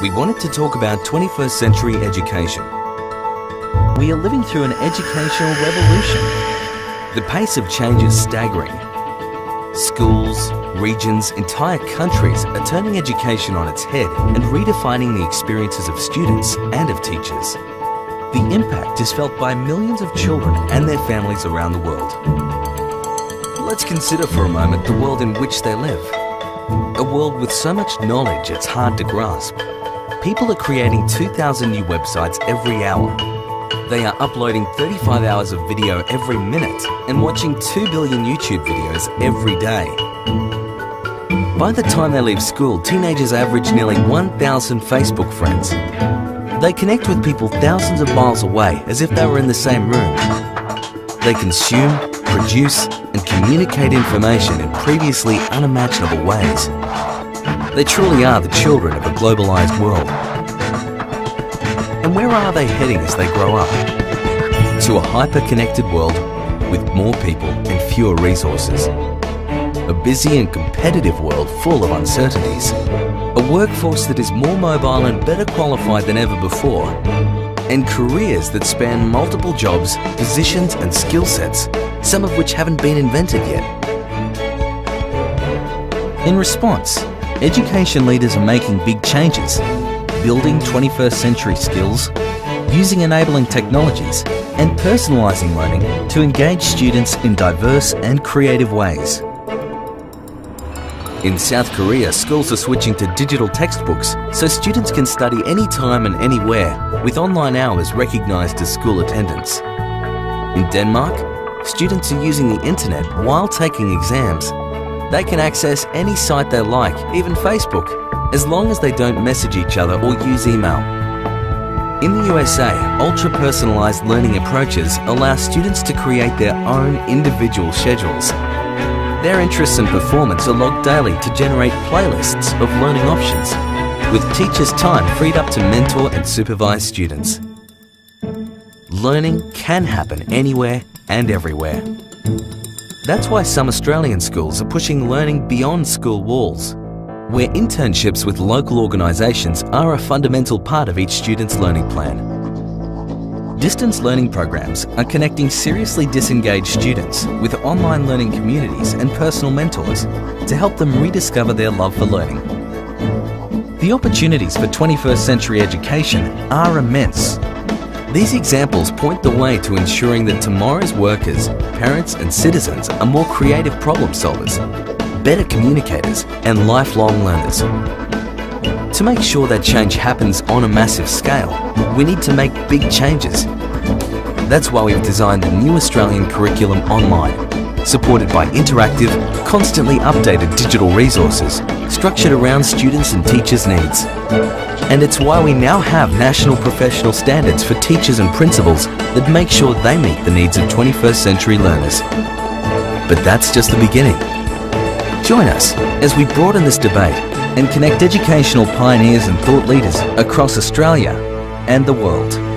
we wanted to talk about 21st century education. We are living through an educational revolution. The pace of change is staggering. Schools, regions, entire countries are turning education on its head and redefining the experiences of students and of teachers. The impact is felt by millions of children and their families around the world. Let's consider for a moment the world in which they live. A world with so much knowledge it's hard to grasp. People are creating 2,000 new websites every hour. They are uploading 35 hours of video every minute and watching 2 billion YouTube videos every day. By the time they leave school, teenagers average nearly 1,000 Facebook friends. They connect with people thousands of miles away as if they were in the same room. They consume, produce, and communicate information in previously unimaginable ways. They truly are the children of a globalized world. And where are they heading as they grow up? To a hyper-connected world with more people and fewer resources. A busy and competitive world full of uncertainties. A workforce that is more mobile and better qualified than ever before. And careers that span multiple jobs, positions and skill sets, some of which haven't been invented yet. In response, education leaders are making big changes, building 21st century skills, using enabling technologies, and personalising learning to engage students in diverse and creative ways. In South Korea, schools are switching to digital textbooks so students can study anytime and anywhere with online hours recognised as school attendance. In Denmark, students are using the internet while taking exams. They can access any site they like, even Facebook, as long as they don't message each other or use email. In the USA, ultra-personalised learning approaches allow students to create their own individual schedules. Their interests and performance are logged daily to generate playlists of learning options, with teachers' time freed up to mentor and supervise students. Learning can happen anywhere and everywhere. That's why some Australian schools are pushing learning beyond school walls, where internships with local organisations are a fundamental part of each student's learning plan. Distance learning programs are connecting seriously disengaged students with online learning communities and personal mentors to help them rediscover their love for learning. The opportunities for 21st century education are immense. These examples point the way to ensuring that tomorrow's workers, parents and citizens are more creative problem solvers, better communicators and lifelong learners. To make sure that change happens on a massive scale, we need to make big changes. That's why we've designed the new Australian Curriculum Online, supported by interactive, constantly updated digital resources, structured around students' and teachers' needs. And it's why we now have national professional standards for teachers and principals that make sure they meet the needs of 21st century learners. But that's just the beginning. Join us as we broaden this debate and connect educational pioneers and thought leaders across Australia and the world.